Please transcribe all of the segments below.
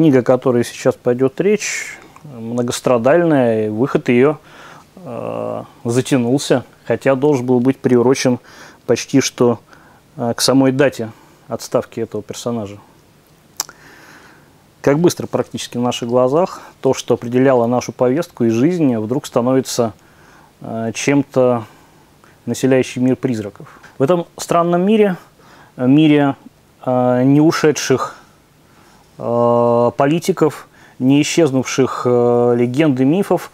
книга, о которой сейчас пойдет речь, многострадальная, и выход ее э, затянулся, хотя должен был быть приурочен почти что э, к самой дате отставки этого персонажа. Как быстро практически в наших глазах то, что определяло нашу повестку и жизнь, вдруг становится э, чем-то населяющим мир призраков. В этом странном мире, мире э, не ушедших политиков, не исчезнувших э, легенд и мифов,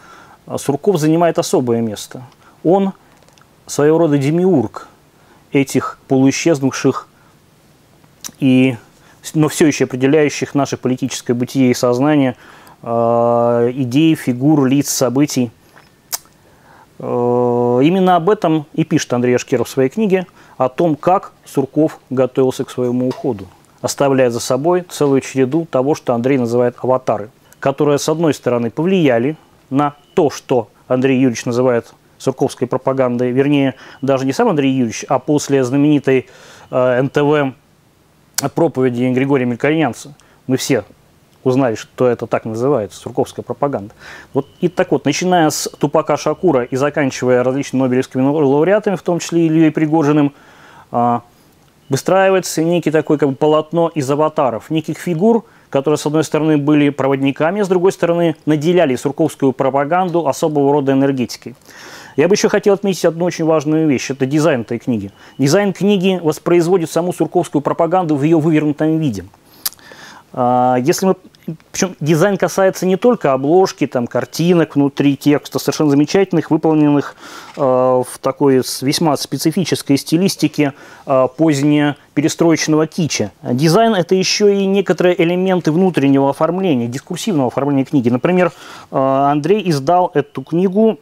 Сурков занимает особое место. Он своего рода демиург этих полуисчезнувших и но все еще определяющих наше политическое бытие и сознание, э, идей, фигур, лиц, событий. Э, именно об этом и пишет Андрей Ашкеров в своей книге, о том, как Сурков готовился к своему уходу, оставляя за собой целую череду того, что Андрей называет аватары, которые, с одной стороны, повлияли на то, что Андрей Юрьевич называет сурковской пропагандой, вернее, даже не сам Андрей Юрьевич, а после знаменитой э, НТВ проповеди Григория Мелькорьянца мы все узнали, что это так называется, сурковская пропаганда. Вот и так вот, начиная с Тупака Шакура и заканчивая различными нобелевскими лауреатами, в том числе Ильей Пригожиным, а, выстраивается некий такой как бы полотно из аватаров, неких фигур, которые, с одной стороны, были проводниками, с другой стороны, наделяли сурковскую пропаганду особого рода энергетикой. Я бы еще хотел отметить одну очень важную вещь. Это дизайн этой книги. Дизайн книги воспроизводит саму сурковскую пропаганду в ее вывернутом виде. А, если мы причем дизайн касается не только обложки, там, картинок внутри текста, совершенно замечательных, выполненных э, в такой весьма специфической стилистике э, перестроечного кича. Дизайн – это еще и некоторые элементы внутреннего оформления, дискурсивного оформления книги. Например, э, Андрей издал эту книгу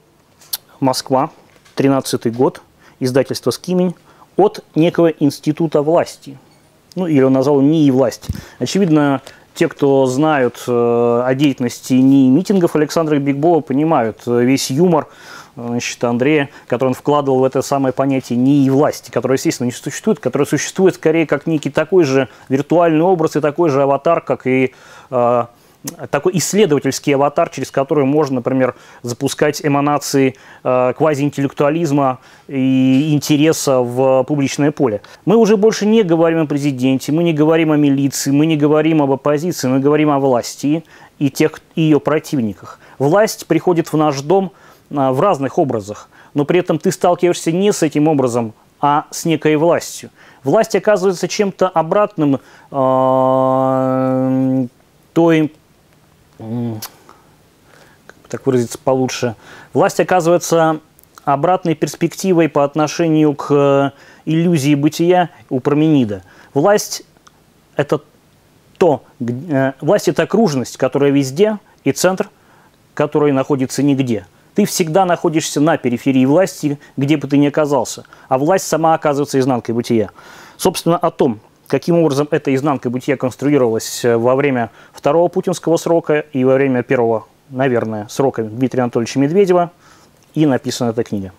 Москва, 13 год, издательство «Скимень», от некого института власти. Ну, или он назвал НИИ власти. Очевидно, те, кто знают э, о деятельности НИИ митингов Александра Бигбова, понимают э, весь юмор значит, Андрея, который он вкладывал в это самое понятие НИИ власти, которое, естественно, не существует, которое существует скорее как некий такой же виртуальный образ и такой же аватар, как и э, такой исследовательский аватар, через который можно, например, запускать эманации э, квазиинтеллектуализма и интереса в публичное поле. Мы уже больше не говорим о президенте, мы не говорим о милиции, мы не говорим об оппозиции, мы говорим о власти и тех и ее противниках. Власть приходит в наш дом э, в разных образах, но при этом ты сталкиваешься не с этим образом, а с некой властью. Власть оказывается чем-то обратным э, той как бы так выразиться получше, власть оказывается обратной перспективой по отношению к э, иллюзии бытия у Променида. Власть – это то, э, власть – это окружность, которая везде, и центр, который находится нигде. Ты всегда находишься на периферии власти, где бы ты ни оказался, а власть сама оказывается изнанкой бытия. Собственно, о том, Каким образом эта изнанка бытия конструировалась э, во время второго путинского срока и во время первого, наверное, срока Дмитрия Анатольевича Медведева, и написана эта книга.